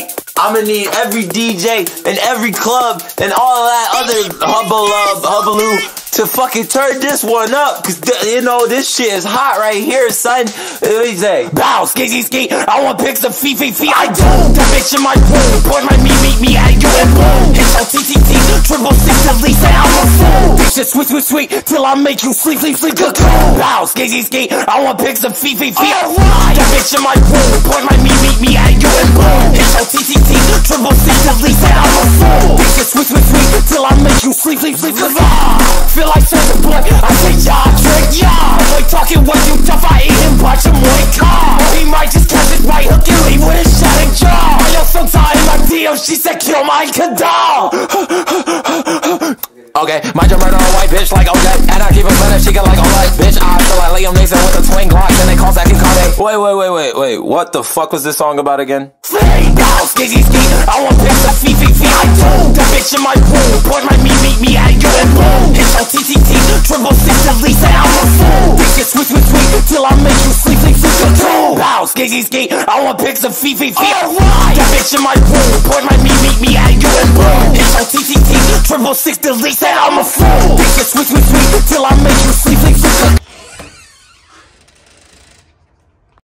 sweet. I'ma need every DJ and every club and all that other hubbalub, hubbaloo to fucking turn this one up. Cause, you know, this shit is hot right here, son. Let me say, bow, skizzy ski. I want pics of fee, fee, fee. I do. That bitch in my room. Boy, my me, meet me at you and boom. Hit your TTT, triple six at least, and I'm a fool. Bitch, just sweet, sweet, sweet, till I make you sleep, sleep, sleep, cocoon. Bow, skizzy ski. I want pics of fee, fee, fee. That bitch in my room. Boy, my me, meet me at you and boom. Make you sleep, sleep, sleep, sleep. Feel like serving blood. I say yeah, drink yeah. Boy, talking what you tough. I eat him, watch him wake car. He might just catch his right hook and leave with his shattered jaw. My yo, sometime in my DM, she said kill my cadal. Okay, mind your murder a white bitch like okay And I keep it better, she get like oh, alright Bitch, I feel like Liam Neeson with a twin Glocks And they call Zach and Kanye Wait, wait, wait, wait, wait What the fuck was this song about again? Fling down, skizzy ski I want pics of fee, fee, fee I do That bitch in my room my Bow, skizzy ski I want pics of fee, fee, fee Alright. That bitch in my room. Boy, my me, meet me at you and boom Hit your TTT Triple six delete, and I'm a fool. Bitch, just sweet, sweet, sweet. Till I make you sleep, sleep, sleep